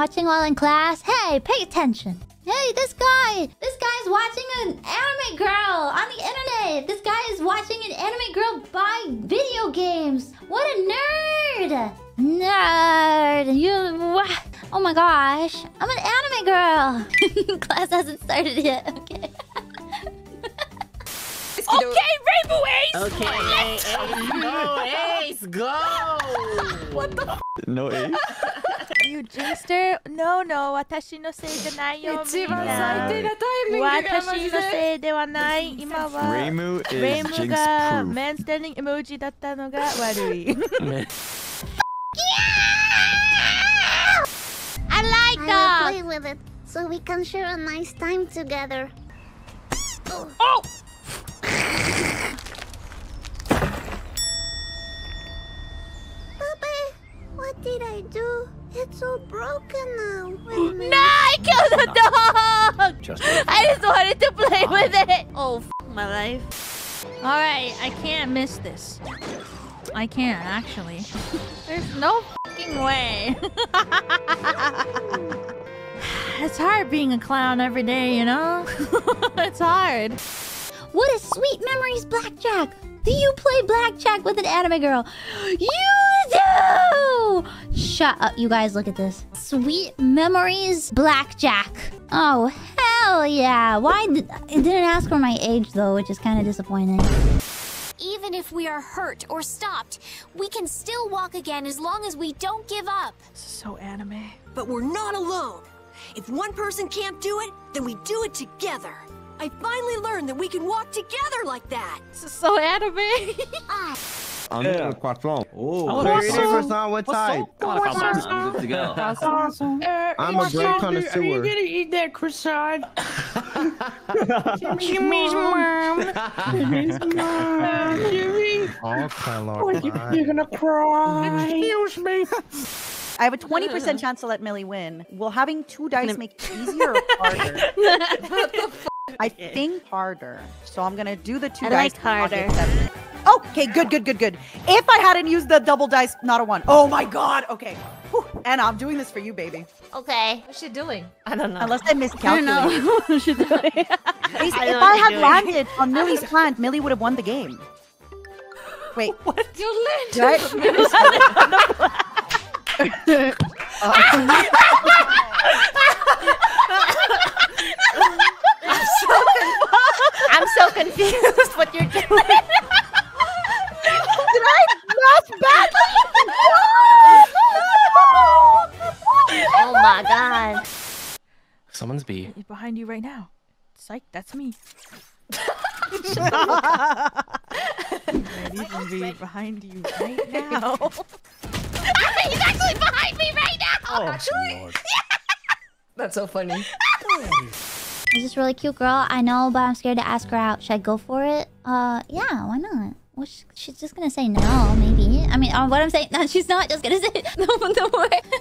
Watching while in class? Hey, pay attention. Hey, this guy! This guy's watching an anime girl on the internet! This guy is watching an anime girl buy video games! What a nerd! Nerd! You... Oh my gosh! I'm an anime girl! Class hasn't started yet, okay. Okay, Rainbow Ace! Okay, Ace, go, Ace, go! What the f No ace? You jinxter? No, no, 私のせいじゃないよ。一番最低なタイミングがマ私のジでせいではない。今は Reimu レイ is ム jinx が proof. メンスタンディング絵文字だったのが悪い。I like I that! will play with it so we can share a nice time together. Oh! Papa, what did I do? It's all broken now. Wait a minute. No, I killed the dog! Just I just wanted to play with it. Oh, f my life. All right, I can't miss this. I can't actually. There's no fucking way. it's hard being a clown every day, you know? it's hard. What a sweet memories, Blackjack? Do you play blackjack with an anime girl? You do! Shut up, you guys. Look at this. Sweet memories, blackjack. Oh hell yeah! Why did it didn't ask for my age though, which is kind of disappointing. Even if we are hurt or stopped, we can still walk again as long as we don't give up. So anime. But we're not alone. If one person can't do it, then we do it together. I finally learned that we can walk together like that. This is So anime. I'm Yeah. yeah. croissant. Oh, Croissant, what type? I'm good to go. Uh, I'm a great connoisseur. Are you gonna eat that croissant? Jimmy's mom. Uh, Jimmy, oh, you, you're gonna cry. Excuse me. I have a 20% chance to let Millie win. Will having two dice make it easier or harder? I think harder. So I'm gonna do the two I dice. like harder. Okay, good, good, good, good. If I hadn't used the double dice, not a one. Oh my god. Okay. Whew. And I'm doing this for you, baby. Okay. What's she doing? I don't know. Unless I miscalculated. what she's doing. Ace, I if know I had doing. landed on Millie's plant, Millie would have won the game. Wait. What? You Did I? I'm god. Someone's B. Behind you right now. Psych, that's me. Ready to be behind you right now. He's actually behind me right now. Actually? That's so funny. Is this really cute girl? I know, but I'm scared to ask her out. Should I go for it? Uh, yeah, why not? Well, she's just gonna say no, maybe. I mean, uh, what I'm saying, no, she's not just gonna say no. The worst, the worst, the